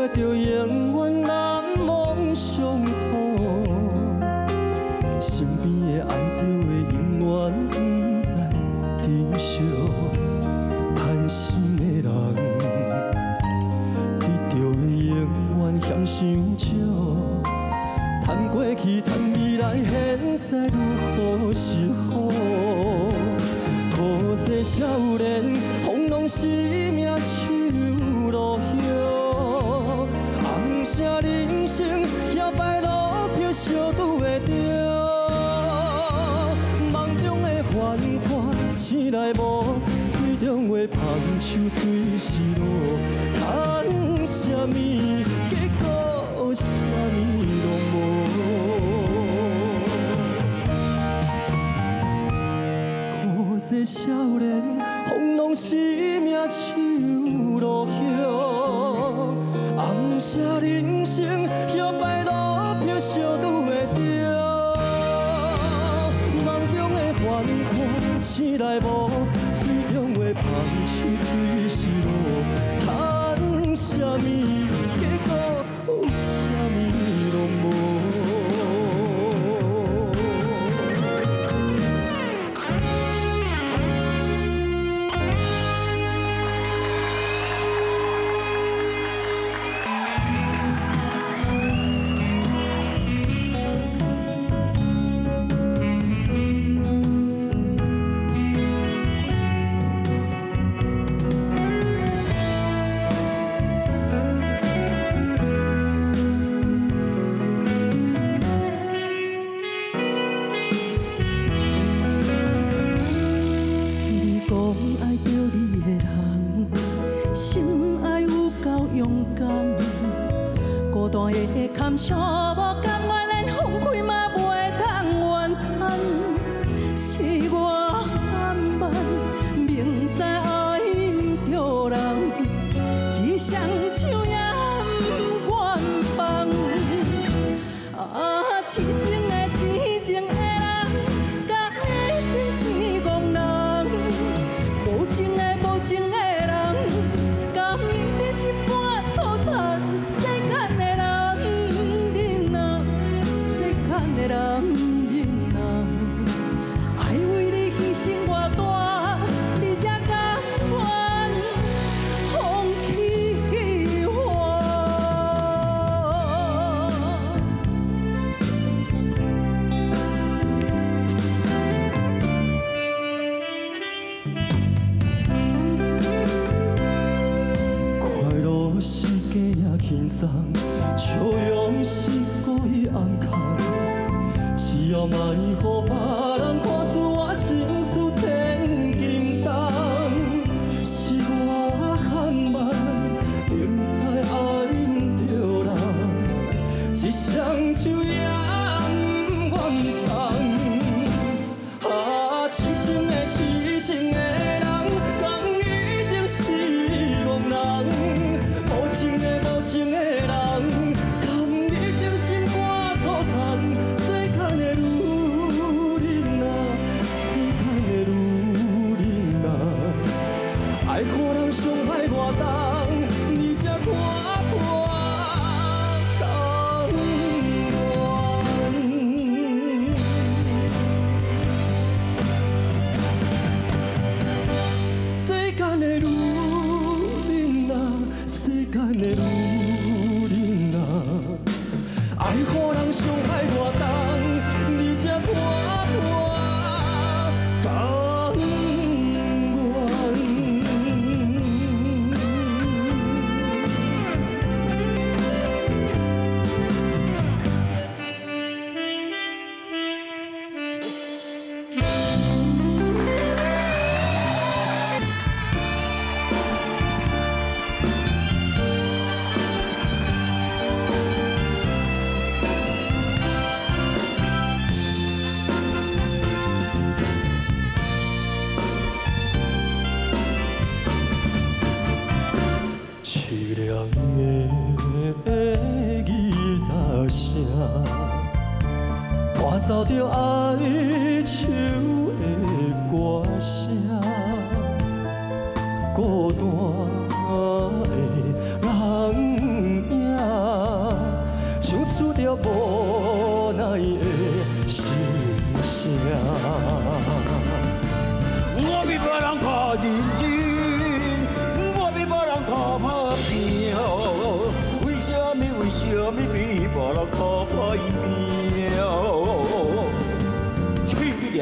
会着永远难忘上好，身边的爱着的永远不再珍惜，贪心的人得到的永远嫌伤少，谈过去谈未来，现在如何是好？可惜少年，风浪是命树红色人生摇摆路票烧拄会着。梦中的繁华醒来无，水中的香树随时落，叹什么结果，什么拢无。可惜少年，风浪是命树红色人生摇摆路票烧拄会着。梦中的繁华醒来无，水中的香随心爱有够勇敢。孤单的坎坷无甘愿，连风开嘛袂当怨叹。是我含慢，明知爱不着人，一双手也不愿放。啊，痴情是故意暗藏。只要莫让别人看出我心思千斤重，是我含慢，明知爱不着人，一双手也不愿放。啊，痴情的痴情的人，敢一定是憨人？无情的无情的留着哀愁的歌声，孤单的人影，想出着无奈的心声。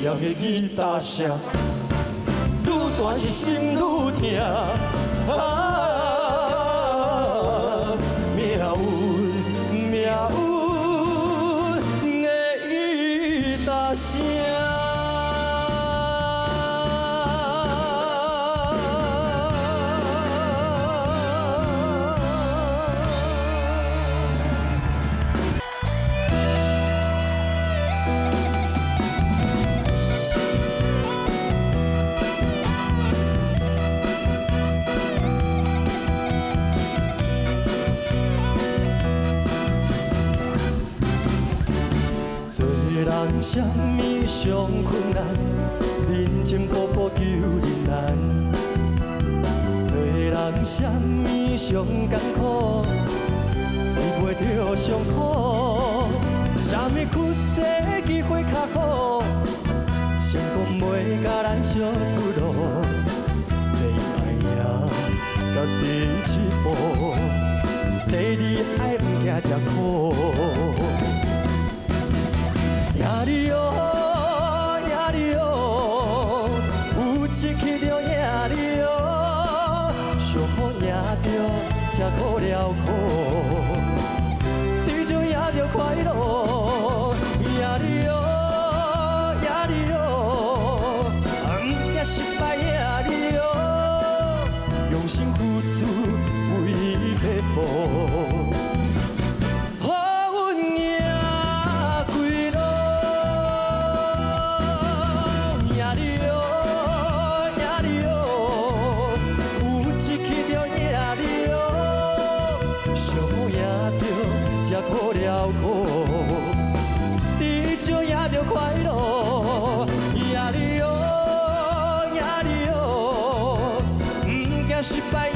凄凉的吉他声，愈弹是心愈痛。啊，命运，命运的吉他声。什么上困难？人情步步求人难。做人什么上艰苦？离袂着伤苦。什么屈世机会较好？成功袂甲咱相出路。第一爱赢，家己一步。第二爱毋惊吃苦。呀哩哦，呀哩哦，有志气就呀哩哦，上好赢着才苦了苦，得奖也着快乐，苦了苦，得奖也着快乐，呀哩哟，呀哩哟，不惊失败